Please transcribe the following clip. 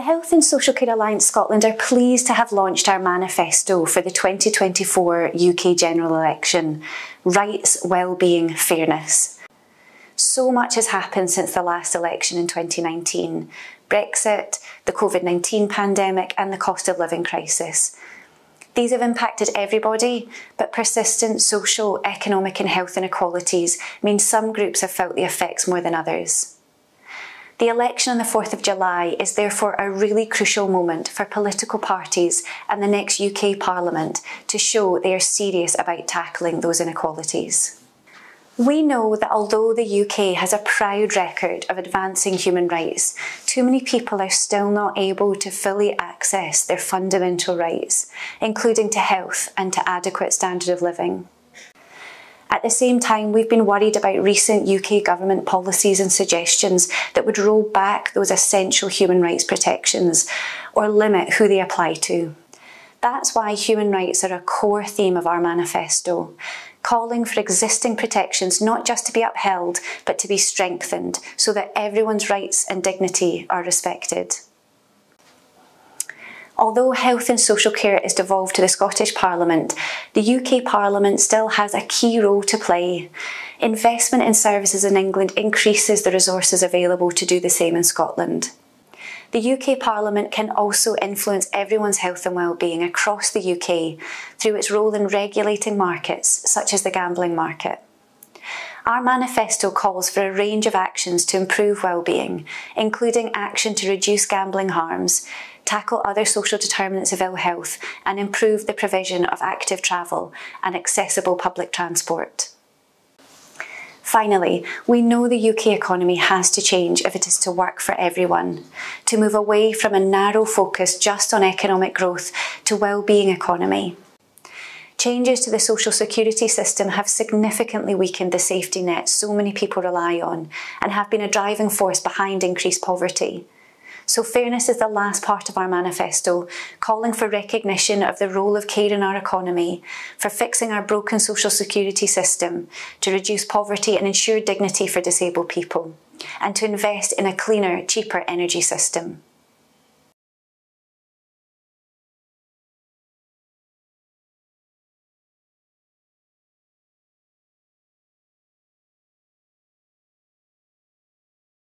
The Health and Social Care Alliance Scotland are pleased to have launched our manifesto for the 2024 UK general election Rights, Wellbeing, Fairness. So much has happened since the last election in 2019 Brexit, the COVID 19 pandemic, and the cost of living crisis. These have impacted everybody, but persistent social, economic, and health inequalities mean some groups have felt the effects more than others. The election on the 4th of July is therefore a really crucial moment for political parties and the next UK Parliament to show they are serious about tackling those inequalities. We know that although the UK has a proud record of advancing human rights, too many people are still not able to fully access their fundamental rights, including to health and to adequate standard of living. At the same time, we've been worried about recent UK government policies and suggestions that would roll back those essential human rights protections or limit who they apply to. That's why human rights are a core theme of our manifesto, calling for existing protections not just to be upheld, but to be strengthened so that everyone's rights and dignity are respected. Although health and social care is devolved to the Scottish Parliament, the UK Parliament still has a key role to play. Investment in services in England increases the resources available to do the same in Scotland. The UK Parliament can also influence everyone's health and well-being across the UK through its role in regulating markets such as the gambling market. Our manifesto calls for a range of actions to improve well-being, including action to reduce gambling harms, tackle other social determinants of ill health, and improve the provision of active travel and accessible public transport. Finally, we know the UK economy has to change if it is to work for everyone, to move away from a narrow focus just on economic growth to well-being economy. Changes to the social security system have significantly weakened the safety net so many people rely on and have been a driving force behind increased poverty. So, fairness is the last part of our manifesto, calling for recognition of the role of care in our economy, for fixing our broken social security system, to reduce poverty and ensure dignity for disabled people, and to invest in a cleaner, cheaper energy system.